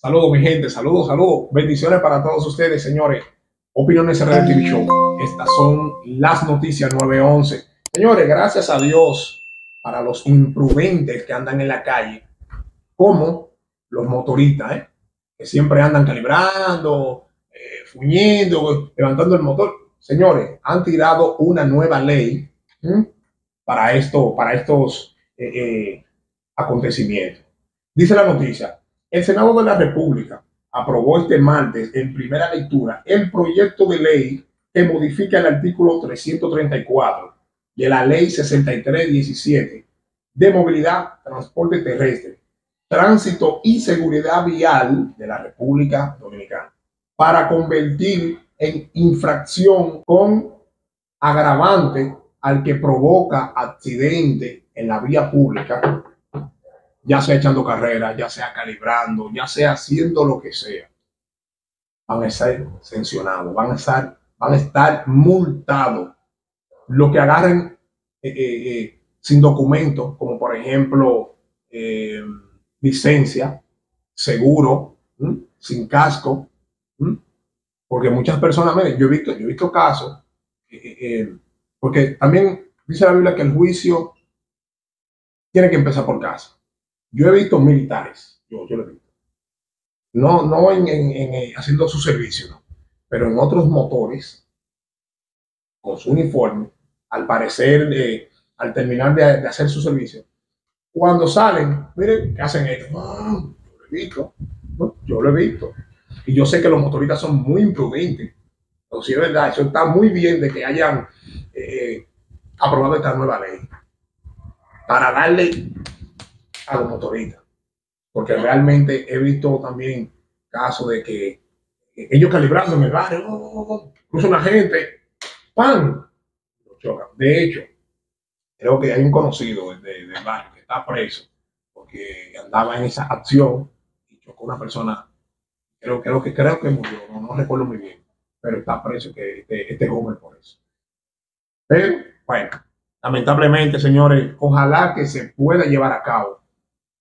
Saludos, mi gente, saludos, saludos. Bendiciones para todos ustedes, señores. Opiniones RD TV Show. Estas son las noticias 911. Señores, gracias a Dios para los imprudentes que andan en la calle, como los motoristas, ¿eh? que siempre andan calibrando, eh, fuñendo, levantando el motor. Señores, han tirado una nueva ley para esto, para estos eh, eh, acontecimientos. Dice la noticia, el Senado de la República aprobó este martes en primera lectura el proyecto de ley que modifica el artículo 334 de la ley 6317 de movilidad, transporte terrestre, tránsito y seguridad vial de la República Dominicana para convertir en infracción con agravante al que provoca accidente en la vía pública ya sea echando carrera, ya sea calibrando, ya sea haciendo lo que sea, van a ser sancionados, van a estar, van a estar multados. Lo que agarren eh, eh, eh, sin documento, como por ejemplo licencia, seguro, sin casco, porque muchas personas, yo he visto, yo he visto casos, porque también dice la Biblia que el juicio tiene que empezar por casa. Yo he visto militares, yo, yo lo he visto. No, no en, en, haciendo su servicio, no, pero en otros motores, con su uniforme, al parecer, eh, al terminar de, hacer su servicio, cuando salen, miren, ¿qué hacen? Ah, yo lo he visto, yo lo he visto. Y yo sé que los motoristas son muy imprudentes. Pero sí es verdad, eso está muy bien de que hayan eh, aprobado esta nueva ley. Para darle a los motoristas. Porque realmente he visto también casos de que ellos calibrando en el barrio, incluso una gente, ¡pam! De hecho, creo que hay un conocido del barrio que está preso porque andaba en esa acción y chocó una persona, creo, creo, que, creo que murió, no, recuerdo muy bien, pero está preso que este, este joven por eso. Pero, bueno, lamentablemente, señores, ojalá que se pueda llevar a cabo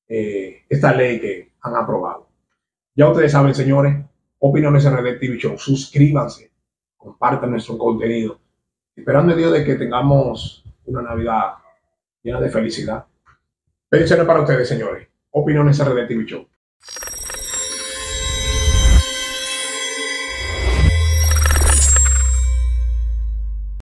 eh, esta ley que han aprobado. Ya ustedes saben, señores, Opiniones en Red TV Show, suscríbanse, compartan nuestro contenido, esperando el Dios de que tengamos una Navidad llena de felicidad. Bendiciones para ustedes, señores. Opiniones en TV Show.